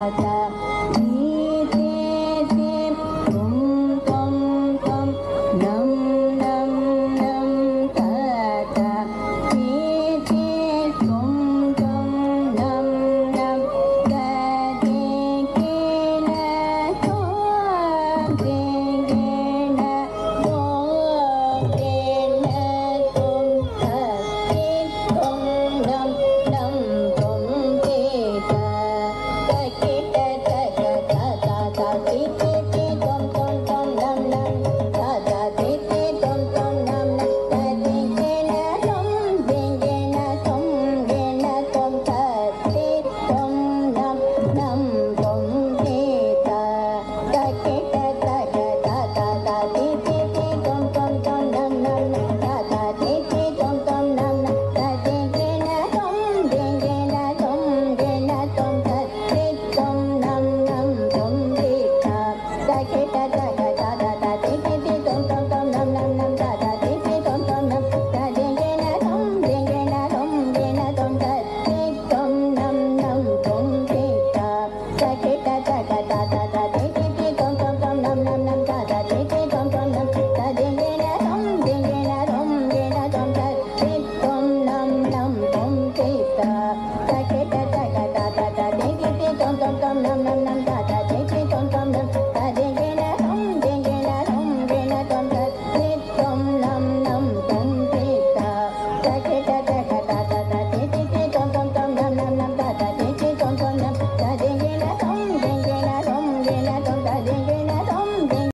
Tata Take it.